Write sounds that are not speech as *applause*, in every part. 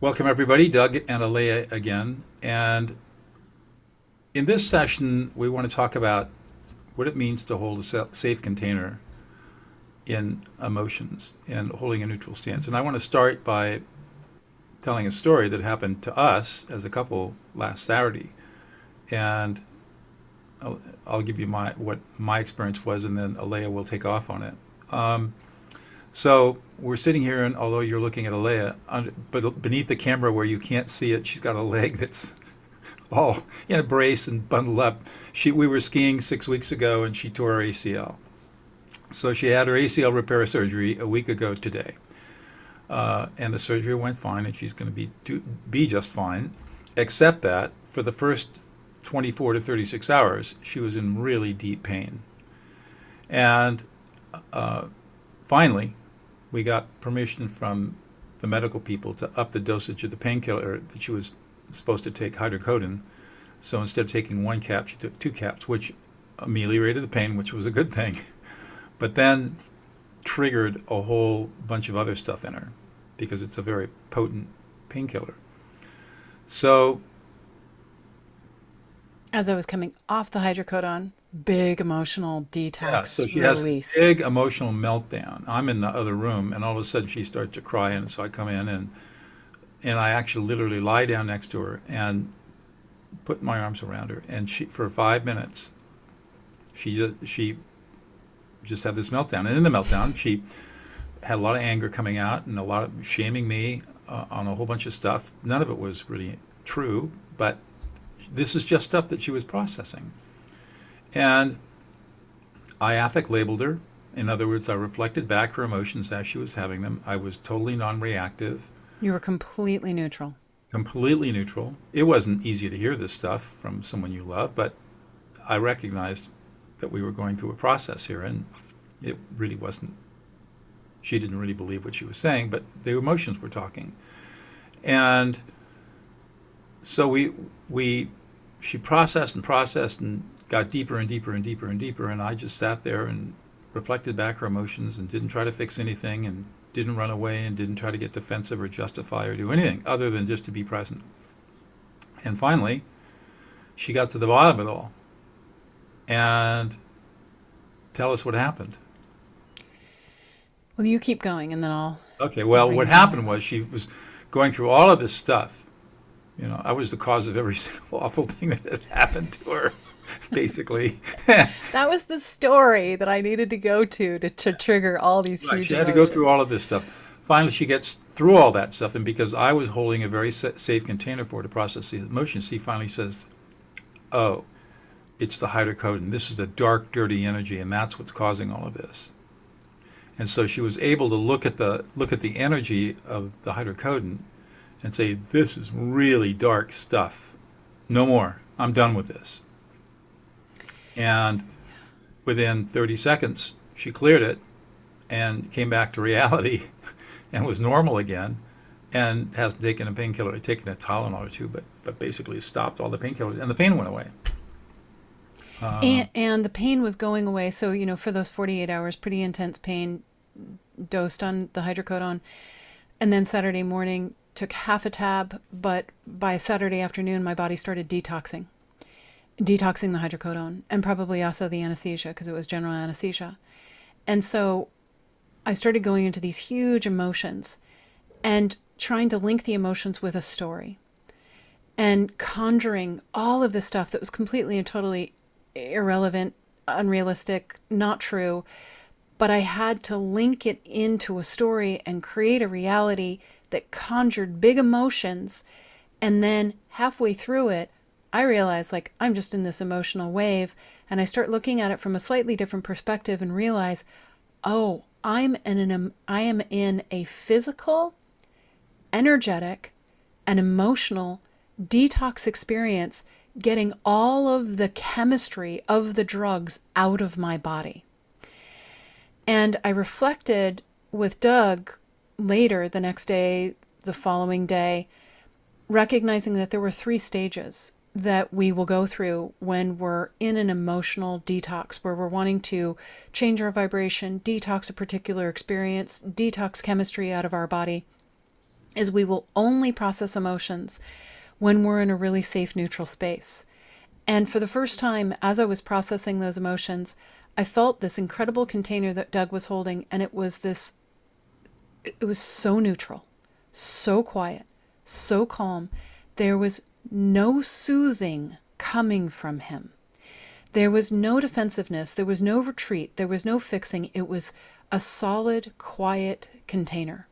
Welcome, everybody. Doug and Aleya again. And in this session, we want to talk about what it means to hold a safe container in emotions and holding a neutral stance. And I want to start by telling a story that happened to us as a couple last Saturday. And I'll, I'll give you my what my experience was, and then Aleya will take off on it. Um, so we're sitting here, and although you're looking at Aleya, but beneath the camera where you can't see it, she's got a leg that's *laughs* all in a brace and bundled up. She, we were skiing six weeks ago, and she tore her ACL. So she had her ACL repair surgery a week ago today. Uh, and the surgery went fine, and she's going to be be just fine, except that for the first 24 to 36 hours, she was in really deep pain. And uh, finally, we got permission from the medical people to up the dosage of the painkiller that she was supposed to take hydrocodone. So instead of taking one cap, she took two caps, which ameliorated the pain, which was a good thing, *laughs* but then triggered a whole bunch of other stuff in her because it's a very potent painkiller. So, as I was coming off the hydrocodone, big emotional detox yeah, so she release. has big emotional meltdown. I'm in the other room, and all of a sudden she starts to cry, and so I come in and and I actually literally lie down next to her and put my arms around her, and she for five minutes, she just she just had this meltdown, and in the meltdown she had a lot of anger coming out and a lot of shaming me uh, on a whole bunch of stuff. None of it was really true, but this is just stuff that she was processing. And I affect labeled her. In other words, I reflected back her emotions as she was having them. I was totally non reactive. You were completely neutral. Completely neutral. It wasn't easy to hear this stuff from someone you love, but I recognized that we were going through a process here, and it really wasn't. She didn't really believe what she was saying, but the emotions were talking. And so we, we, she processed and processed and got deeper and deeper and deeper and deeper. And I just sat there and reflected back her emotions and didn't try to fix anything and didn't run away and didn't try to get defensive or justify or do anything other than just to be present. And finally, she got to the bottom of it all. And tell us what happened. Well, you keep going and then I'll. Okay, well, what happened was she was going through all of this stuff. You know, I was the cause of every *laughs* single awful thing that had happened to her. *laughs* basically. *laughs* that was the story that I needed to go to to, to trigger all these right, huge. She had to go through all of this stuff. Finally, she gets through all that stuff, and because I was holding a very safe container for her to process the emotions, she finally says, "Oh, it's the hydrocodone. This is the dark, dirty energy, and that's what's causing all of this." And so she was able to look at the look at the energy of the hydrocodone and say, "This is really dark stuff. No more. I'm done with this." And within 30 seconds, she cleared it and came back to reality *laughs* and was normal again and hasn't taken a painkiller, taken a Tylenol or two, but, but basically stopped all the painkillers and the pain went away. Uh, and, and the pain was going away. So, you know, for those 48 hours, pretty intense pain, dosed on the hydrocodone. And then Saturday morning, took half a tab, but by Saturday afternoon, my body started detoxing detoxing the hydrocodone and probably also the anesthesia because it was general anesthesia. And so I started going into these huge emotions and trying to link the emotions with a story and conjuring all of the stuff that was completely and totally irrelevant, unrealistic, not true. But I had to link it into a story and create a reality that conjured big emotions. And then halfway through it, I realize like I'm just in this emotional wave and I start looking at it from a slightly different perspective and realize, oh, I'm in an I am in a physical, energetic, and emotional detox experience getting all of the chemistry of the drugs out of my body. And I reflected with Doug later the next day, the following day, recognizing that there were three stages that we will go through when we're in an emotional detox where we're wanting to change our vibration, detox a particular experience, detox chemistry out of our body. is we will only process emotions when we're in a really safe, neutral space. And for the first time, as I was processing those emotions, I felt this incredible container that Doug was holding, and it was this, it was so neutral, so quiet, so calm. There was no soothing coming from him. There was no defensiveness, there was no retreat, there was no fixing. It was a solid, quiet container.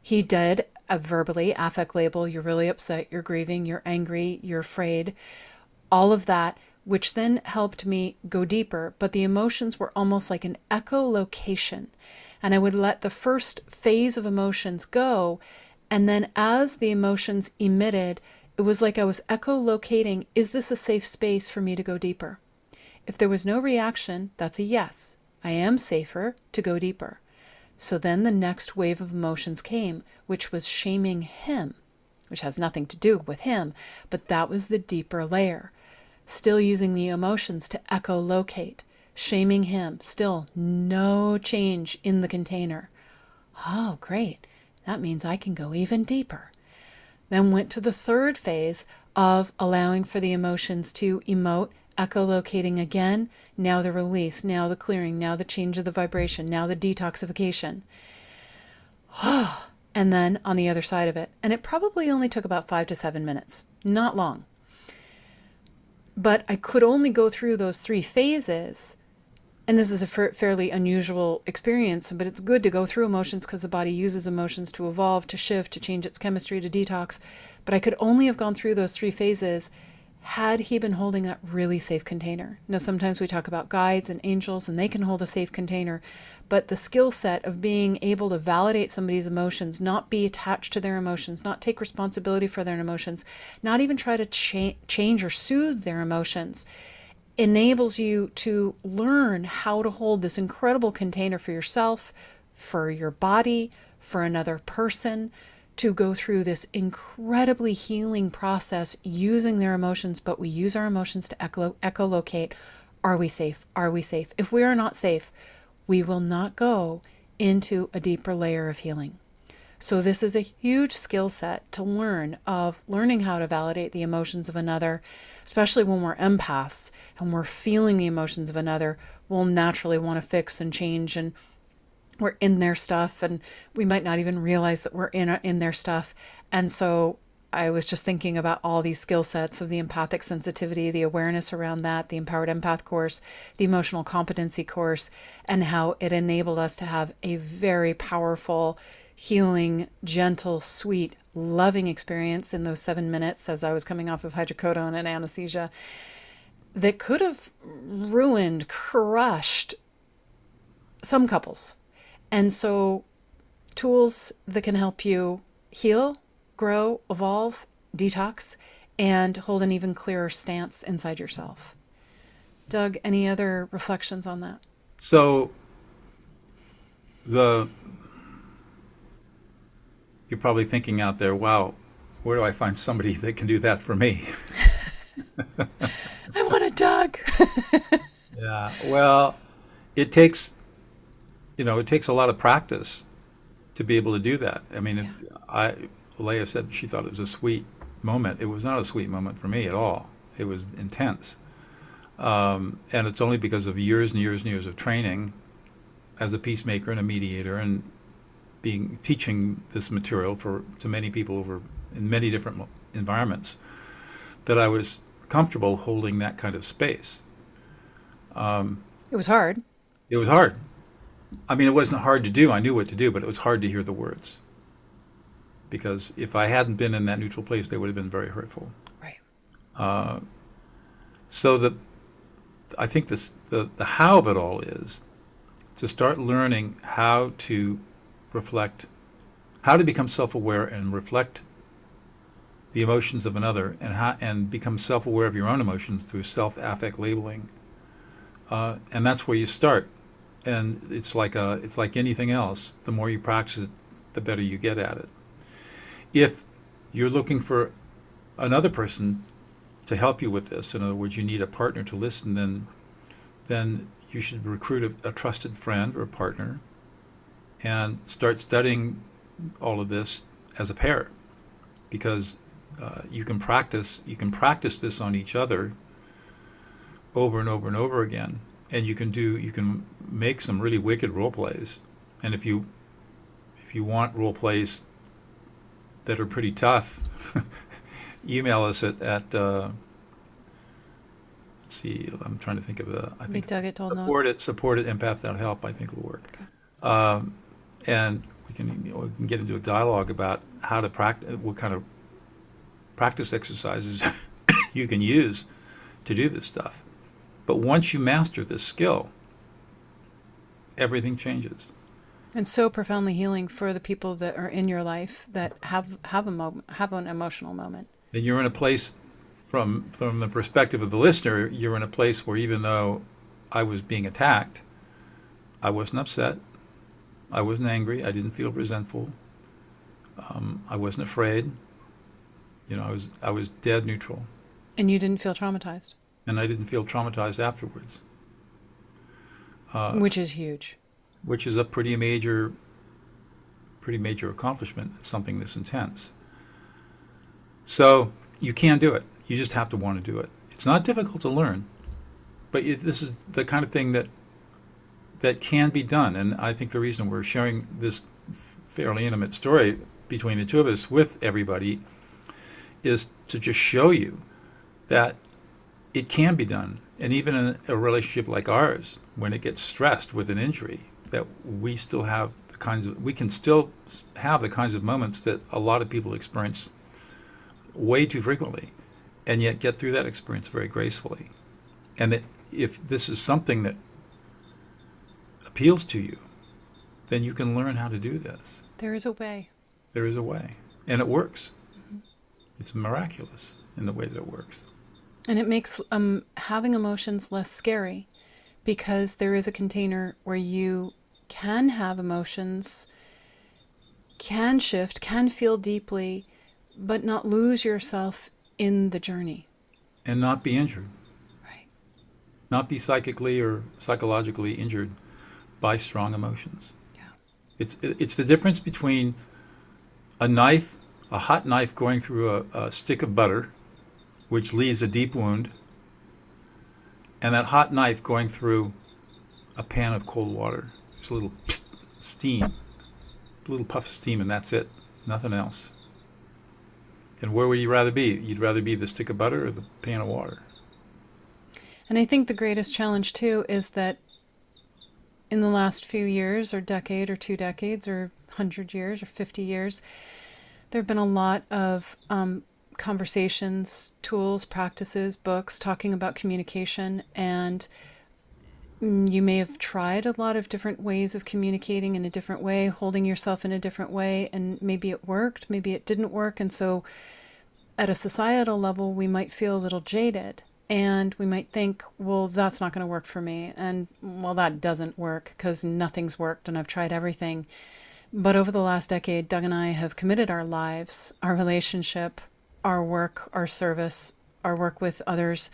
He did a verbally affect label you're really upset, you're grieving, you're angry, you're afraid, all of that, which then helped me go deeper. But the emotions were almost like an echolocation. And I would let the first phase of emotions go. And then as the emotions emitted, it was like I was echolocating is this a safe space for me to go deeper? If there was no reaction, that's a yes. I am safer to go deeper. So then the next wave of emotions came, which was shaming him, which has nothing to do with him, but that was the deeper layer. Still using the emotions to echolocate, shaming him, still no change in the container. Oh, great. That means I can go even deeper. Then went to the third phase of allowing for the emotions to emote echolocating again, now the release, now the clearing, now the change of the vibration, now the detoxification. *sighs* and then on the other side of it. And it probably only took about five to seven minutes, not long. But I could only go through those three phases. And this is a fairly unusual experience, but it's good to go through emotions because the body uses emotions to evolve, to shift, to change its chemistry, to detox. But I could only have gone through those three phases had he been holding that really safe container. Now, sometimes we talk about guides and angels, and they can hold a safe container, but the skill set of being able to validate somebody's emotions, not be attached to their emotions, not take responsibility for their emotions, not even try to cha- change or soothe their emotions, enables you to learn how to hold this incredible container for yourself, for your body, for another person to go through this incredibly healing process using their emotions, but we use our emotions to echo- echolocate are we safe? Are we safe? If we are not safe, we will not go into a deeper layer of healing. So, this is a huge skill set to learn of learning how to validate the emotions of another, especially when we're empaths and we're feeling the emotions of another. We'll naturally want to fix and change and we're in their stuff and we might not even realize that we're in in their stuff and so I was just thinking about all these skill sets of the empathic sensitivity, the awareness around that, the empowered empath course, the emotional competency course, and how it enabled us to have a very powerful, healing, gentle, sweet, loving experience in those seven minutes as I was coming off of hydrocodone and anesthesia that could have ruined, crushed some couples and so, tools that can help you heal, grow, evolve, detox, and hold an even clearer stance inside yourself. Doug, any other reflections on that? So, the you're probably thinking out there, wow, where do I find somebody that can do that for me? *laughs* I want a Doug. *laughs* yeah, well, it takes you know, it takes a lot of practice to be able to do that. I mean, yeah. I Leah said she thought it was a sweet moment. It was not a sweet moment for me at all. It was intense, um, and it's only because of years and years and years of training as a peacemaker and a mediator, and being teaching this material for to many people over in many different environments that I was comfortable holding that kind of space. Um, it was hard. It was hard. I mean, it wasn't hard to do. I knew what to do, but it was hard to hear the words. Because if I hadn't been in that neutral place, they would have been very hurtful. Right. Uh, so the, I think this, the, the how of it all is to start learning how to reflect, how to become self-aware and reflect the emotions of another, and how, and become self-aware of your own emotions through self-affect labeling. Uh, and that's where you start and it's like a, it's like anything else. The more you practice it, the better you get at it. If you're looking for another person to help you with this, in other words, you need a partner to listen, then then you should recruit a, a trusted friend or partner and start studying all of this as a pair. Because uh, you can practice you can practice this on each other over and over and over again. And you can do you can make some really wicked role plays. And if you if you want role plays that are pretty tough *laughs* email us at, at uh, let's see i'm trying to think of the i think Doug at Told support it support it empath.help i think will work. Um, and we can, you know, we can get into a dialogue about how to practice what kind of practice exercises *coughs* you can use to do this stuff. But once you master this skill everything changes. And so profoundly healing for the people that are in your life that have have a moment have an emotional moment. And you're in a place from from the perspective of the listener you're in a place where even though i was being attacked i wasn't upset i wasn't angry. I didn't feel resentful. Um, i wasn't afraid. You know i was i was dead neutral. And you didn't feel traumatized? And i didn't feel traumatized afterwards. Uh, which is huge. which is a pretty major pretty major accomplishment. At something this intense. So you can do it. You just have to want to do it. It's not difficult to learn but it, this is the kind of thing that that can be done. And i think the reason we're sharing this fairly intimate story between the two of us with everybody is to just show you that it can be done. And even in a relationship like ours when it gets stressed with an injury that we still have the kinds of we can still have the kinds of moments that a lot of people experience way too frequently and yet get through that experience very gracefully. And that if this is something that appeals to you then you can learn how to do this there is a way there is a way and it works mm-hmm. it's miraculous in the way that it works and it makes um, having emotions less scary because there is a container where you can have emotions, can shift, can feel deeply, but not lose yourself in the journey. And not be injured. Right. Not be psychically or psychologically injured by strong emotions. Yeah. It's, it's the difference between a knife, a hot knife going through a, a stick of butter, which leaves a deep wound, and that hot knife going through a pan of cold water. There's a little steam, a little puff of steam, and that's it. Nothing else. And where would you rather be? You'd rather be the stick of butter or the pan of water? And I think the greatest challenge, too, is that in the last few years, or decade, or two decades, or 100 years, or 50 years, there have been a lot of um, conversations, tools, practices, books talking about communication. And you may have tried a lot of different ways of communicating in a different way, holding yourself in a different way, and maybe it worked, maybe it didn't work. And so, at a societal level, we might feel a little jaded. And we might think, well, that's not going to work for me. And, well, that doesn't work because nothing's worked and I've tried everything. But over the last decade, Doug and I have committed our lives, our relationship, our work, our service, our work with others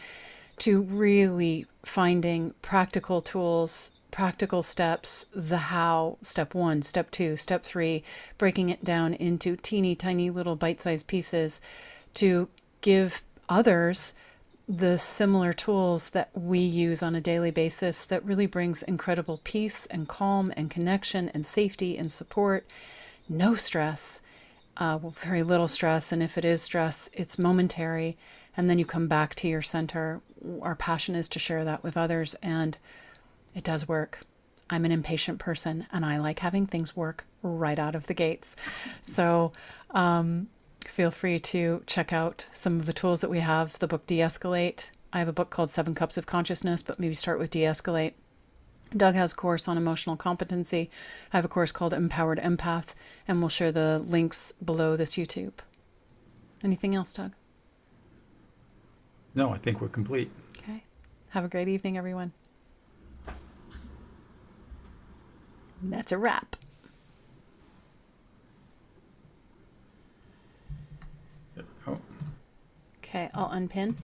to really finding practical tools, practical steps, the how, step one, step two, step three, breaking it down into teeny tiny little bite sized pieces to give others the similar tools that we use on a daily basis that really brings incredible peace and calm and connection and safety and support, no stress uh, very little stress. And if it is stress, it's momentary. And then you come back to your center. Our passion is to share that with others. And it does work. I'm an impatient person and I like having things work right out of the gates. So um, feel free to check out some of the tools that we have. The book De Escalate. I have a book called Seven Cups of Consciousness, but maybe start with De Escalate. Doug has a course on emotional competency. I have a course called Empowered Empath, and we'll share the links below this YouTube. Anything else, Doug? No, I think we're complete. Okay. Have a great evening, everyone. That's a wrap. Oh. Okay, I'll unpin.